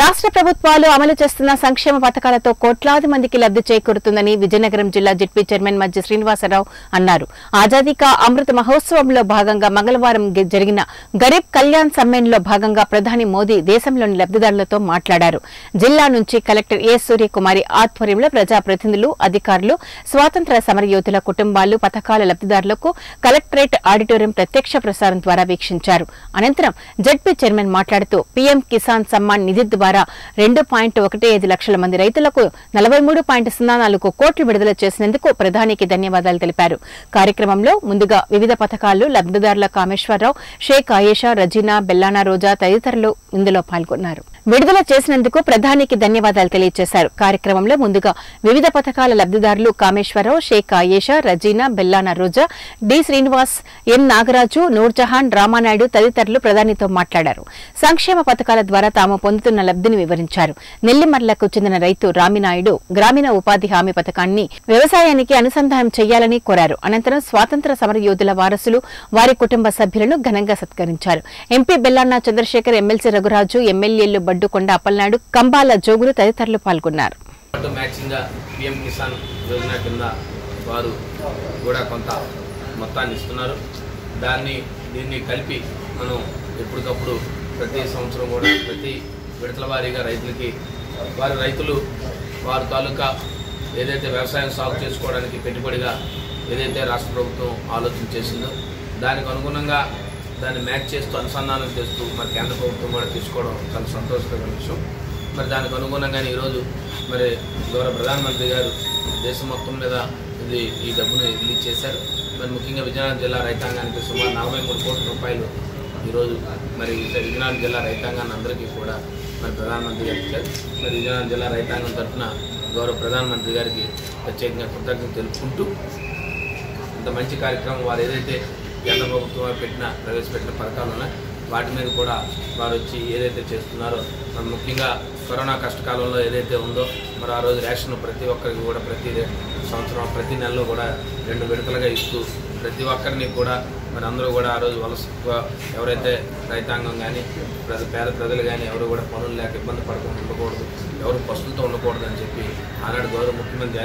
రాష్ట్ర ప్రభుత్వాలు అమలు చేస్తున్న సంక్షేమ పథకాలతో కోట్లాది మందికి లబ్ధి చేకూరుతుందని విజయనగరం జిల్లా జడ్పీ చైర్మన్ మధ్య శ్రీనివాసరావు అన్నారు. ఆజాదీ కా అమృత మహోత్సవంలో భాగంగా మంగళవారం జరిగిన గరీబ్ కళ్యాణ్ సమ్మేళనంలో భాగంగా ప్రధాని మోదీ దేశంలోని లబ్ధిదారులతో మాట్లాడారు. జిల్లా నుంచి కలెక్టర్ ఏ సూర్యకుమారి ఆధ్వర్యంలో ప్రజాప్రతినిధులు అధికారులు స్వాతంత్ర సమరయోధుల కుటుంబాలు పథకాల లబ్ధిదారులకు కలెక్టరేట్ ఆడిటోరియం ప్రత్యక్ష ప్రసారం ద్వారా వీక్షించారు. అనంతరం జడ్పీ చైర్మన్ మాట్లాడుతూ పీఎం కిసాన్ సమ్మాన్ నిధి ద్వారా రెండు పాయింట్ ఒకటి ఐదు లక్షల మంది రైతులకు నలభై మూడు పాయింట్ సున్నా నాలుగు కోట్లు విడుదల చేసినందుకు ప్రధానికి ధన్యవాదాలు తెలిపారు. కార్యక్రమంలో ముందుగా వివిధ పథకాలు లబ్ధిదారుల కామేశ్వరరావు షేక్ ఆయేషా రజీనా బెల్లానా రోజా తదితరులు ఇందులో పాల్గొన్నారు. విడుదల చేసినందుకు ప్రధానికి ధన్యవాదాలు తెలియజేశారు. కార్యక్రమంలో ముందుగా వివిధ పథకాల లబ్ధిదారులు కామేశ్వరరావు షేక్ ఆయేషా రజీనా బెల్లానా రోజా డి శ్రీనివాస్ ఎన్ నాగరాజు నూర్జహాన్ రామానాయుడు తదితరులు ప్రధానితో మాట్లాడారు. సంక్షేమ పథకాల ద్వారా తాము పొందుతున్న లబ్ధిని వివరించారు. నెల్లిమర్లకు చెందిన రైతు రామినాయుడు గ్రామీణ ఉపాధి హామీ పథకాన్ని వ్యవసాయానికి అనుసంధానం చేయాలని కోరారు. అనంతరం స్వాతంత్ర సమరయోధుల వారసులు వారి కుటుంబ సభ్యులను ఘనంగా సత్కరించారు. ఎంపీ బెల్లానా చంద్రశేఖర్ ఎమ్మెల్సీ రఘురాజు ఎమ్మెల్యేలు వడ్డుకొండ అప్పలనాయుడు కంబాల జోగులు తదితరులు పాల్గొన్నారు. పిఎం కిసాన్ యోజన కింద వారు కూడా కొంత మొత్తాన్ని ఇస్తున్నారు. దాన్ని దీన్ని కలిపి మనం ఎప్పటికప్పుడు ప్రతి సంవత్సరం కూడా ప్రతి విడతల వారీగా రైతులకి వారి రైతులు వారి తాలూకా ఏదైతే వ్యవసాయం సాగు చేసుకోవడానికి పెట్టుబడిగా ఏదైతే రాష్ట్ర ప్రభుత్వం ఆలోచన చేసిందో దానికి అనుగుణంగా దాన్ని మ్యాచ్ చేస్తూ అనుసంధానం చేస్తూ మరి కేంద్ర ప్రభుత్వం కూడా తీసుకోవడం చాలా సంతోషకరమైన విషయం. మరి దానికి అనుగుణంగానే ఈరోజు మరి గౌరవ ప్రధానమంత్రి గారు దేశం మొత్తం మీద ఇది ఈ డబ్బును రిలీజ్ చేశారు. మరి ముఖ్యంగా విజయనగరం జిల్లా రైతాంగానికి సుమారు నలభై మూడు కోట్ల రూపాయలు ఈరోజు మరి విజయనగరం జిల్లా రైతాంగాన్ని అందరికీ కూడా మరి ప్రధానమంత్రి గారు ఇచ్చారు. మరి విజయనగరం జిల్లా రైతాంగం తరఫున గౌరవ ప్రధానమంత్రి గారికి ప్రత్యేకంగా కృతజ్ఞత తెలుపుకుంటూ ఇంత మంచి కార్యక్రమం వారు ఏదైతే కేంద్ర ప్రభుత్వం పెట్టిన ప్రవేశపెట్టిన పథకాలు ఉన్నాయి. వాటి మీద కూడా వారు వచ్చి ఏదైతే చేస్తున్నారో మరి ముఖ్యంగా కరోనా కష్టకాలంలో ఏదైతే ఉందో మరి ఆ రోజు రేషన్ ప్రతి ఒక్కరికి కూడా ప్రతి సంవత్సరం ప్రతి నెలలో కూడా రెండు విడతలుగా ఇస్తూ ప్రతి ఒక్కరిని కూడా మరి అందరూ కూడా ఆ రోజు వలస ఎవరైతే రైతాంగం కానీ ప్రజ పేద ప్రజలు కానీ ఎవరు కూడా పనులు లేక ఇబ్బంది పడకుండా ఉండకూడదు ఎవరు పశువులతో ఉండకూడదు అని చెప్పి ఆనాడు గౌరవ ముఖ్యమంత్రి